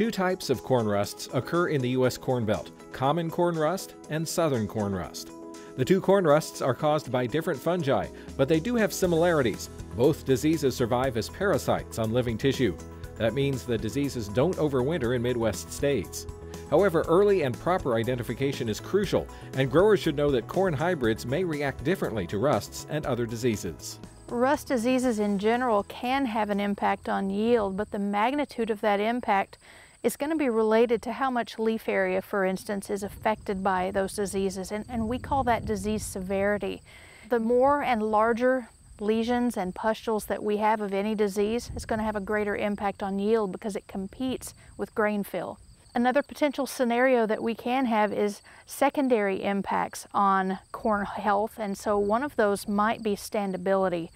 Two types of corn rusts occur in the U.S. Corn Belt common corn rust and southern corn rust. The two corn rusts are caused by different fungi, but they do have similarities. Both diseases survive as parasites on living tissue. That means the diseases don't overwinter in Midwest states. However, early and proper identification is crucial, and growers should know that corn hybrids may react differently to rusts and other diseases. Rust diseases in general can have an impact on yield, but the magnitude of that impact is going to be related to how much leaf area, for instance, is affected by those diseases, and, and we call that disease severity. The more and larger lesions and pustules that we have of any disease is going to have a greater impact on yield because it competes with grain fill. Another potential scenario that we can have is secondary impacts on corn health, and so one of those might be standability.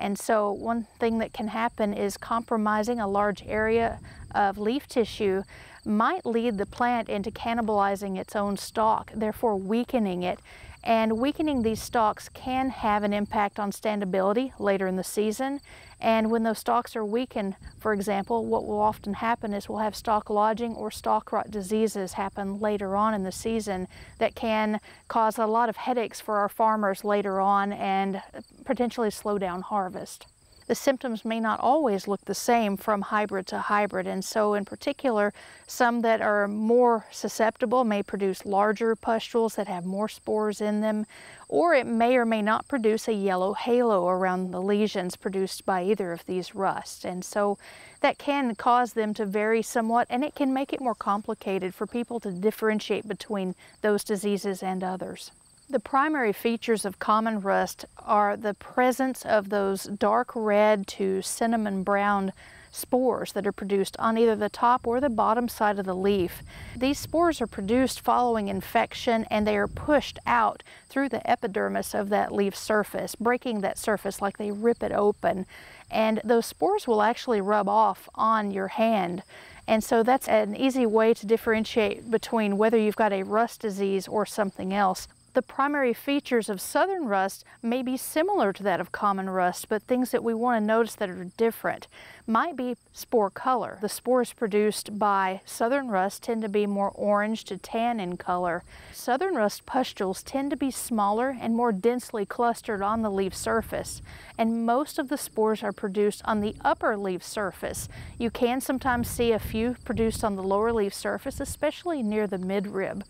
And so one thing that can happen is compromising a large area of leaf tissue might lead the plant into cannibalizing its own stalk, therefore weakening it. And weakening these stalks can have an impact on standability later in the season. And when those stalks are weakened, for example, what will often happen is we'll have stalk lodging or stalk rot diseases happen later on in the season that can cause a lot of headaches for our farmers later on and potentially slow down harvest the symptoms may not always look the same from hybrid to hybrid. And so in particular, some that are more susceptible may produce larger pustules that have more spores in them, or it may or may not produce a yellow halo around the lesions produced by either of these rusts. And so that can cause them to vary somewhat, and it can make it more complicated for people to differentiate between those diseases and others. The primary features of common rust are the presence of those dark red to cinnamon brown spores that are produced on either the top or the bottom side of the leaf. These spores are produced following infection and they are pushed out through the epidermis of that leaf surface, breaking that surface like they rip it open. And those spores will actually rub off on your hand. And so that's an easy way to differentiate between whether you've got a rust disease or something else. The primary features of southern rust may be similar to that of common rust, but things that we want to notice that are different might be spore color. The spores produced by southern rust tend to be more orange to tan in color. Southern rust pustules tend to be smaller and more densely clustered on the leaf surface, and most of the spores are produced on the upper leaf surface. You can sometimes see a few produced on the lower leaf surface, especially near the midrib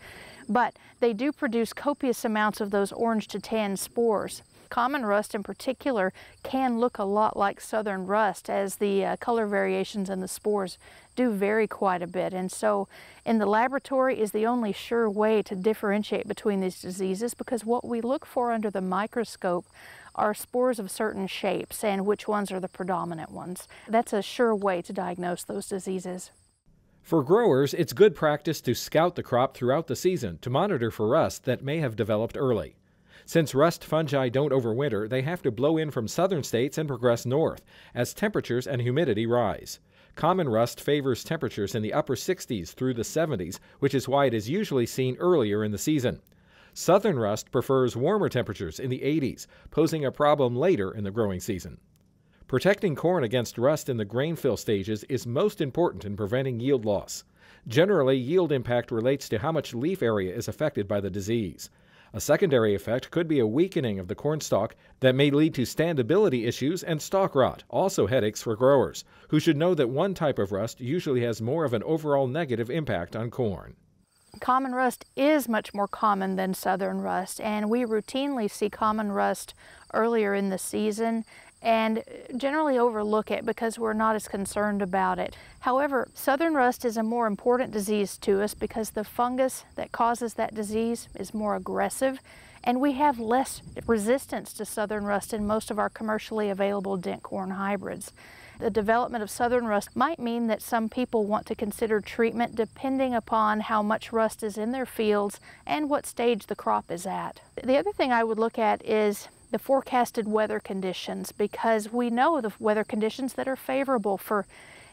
but they do produce copious amounts of those orange to tan spores. Common rust in particular can look a lot like southern rust as the uh, color variations in the spores do vary quite a bit. And so in the laboratory is the only sure way to differentiate between these diseases because what we look for under the microscope are spores of certain shapes and which ones are the predominant ones. That's a sure way to diagnose those diseases. For growers, it's good practice to scout the crop throughout the season to monitor for rust that may have developed early. Since rust fungi don't overwinter, they have to blow in from southern states and progress north as temperatures and humidity rise. Common rust favors temperatures in the upper 60s through the 70s, which is why it is usually seen earlier in the season. Southern rust prefers warmer temperatures in the 80s, posing a problem later in the growing season. Protecting corn against rust in the grain fill stages is most important in preventing yield loss. Generally, yield impact relates to how much leaf area is affected by the disease. A secondary effect could be a weakening of the corn stalk that may lead to standability issues and stalk rot, also headaches for growers, who should know that one type of rust usually has more of an overall negative impact on corn. Common rust is much more common than southern rust, and we routinely see common rust earlier in the season and generally overlook it because we're not as concerned about it. However, southern rust is a more important disease to us because the fungus that causes that disease is more aggressive and we have less resistance to southern rust in most of our commercially available dent corn hybrids. The development of southern rust might mean that some people want to consider treatment depending upon how much rust is in their fields and what stage the crop is at. The other thing I would look at is the forecasted weather conditions because we know the weather conditions that are favorable for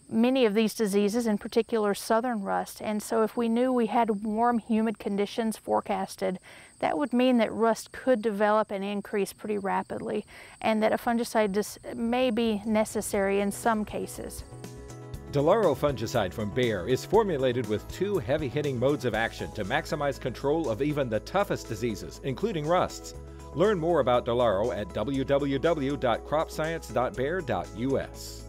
many of these diseases, in particular southern rust. And so if we knew we had warm, humid conditions forecasted, that would mean that rust could develop and increase pretty rapidly and that a fungicide may be necessary in some cases. Delaro fungicide from Bayer is formulated with two heavy hitting modes of action to maximize control of even the toughest diseases, including rusts. Learn more about Delaro at www.cropscience.bayer.us.